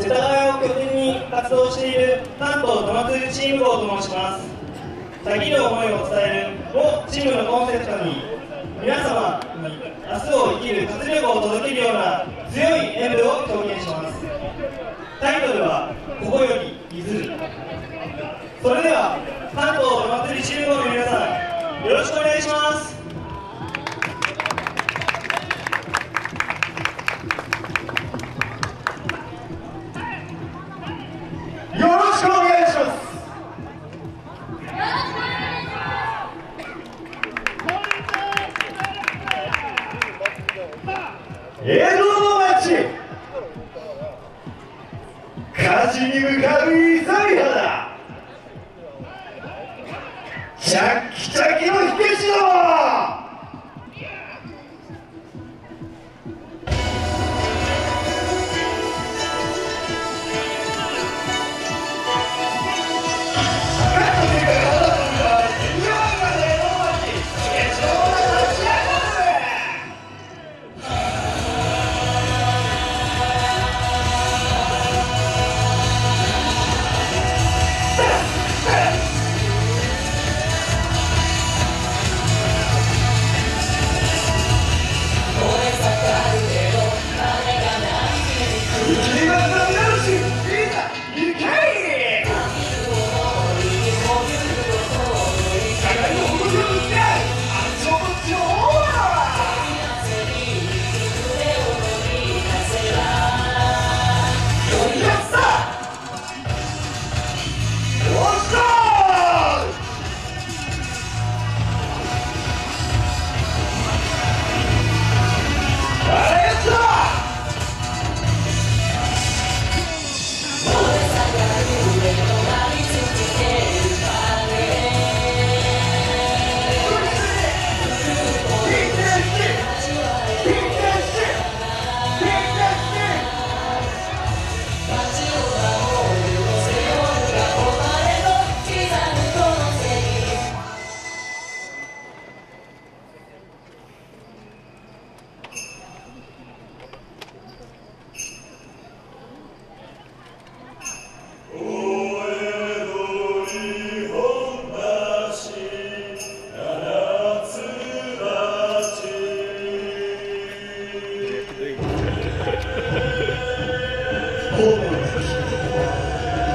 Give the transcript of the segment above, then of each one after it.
世田谷を拠点に活動している関東ど祭りチーム号と申します。先の思いを伝えるをチームのコンセプトに皆様に明日を生きる活力を届けるような強い演舞を表現します。タイトルは「ここより譲る」それでは関東江戸の町。火事に向かう勇だ。チャッキチャキの火消しだ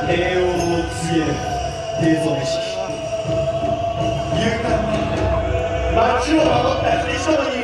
栄養を告げる帝蔵意識勇敢に街を守った秀人に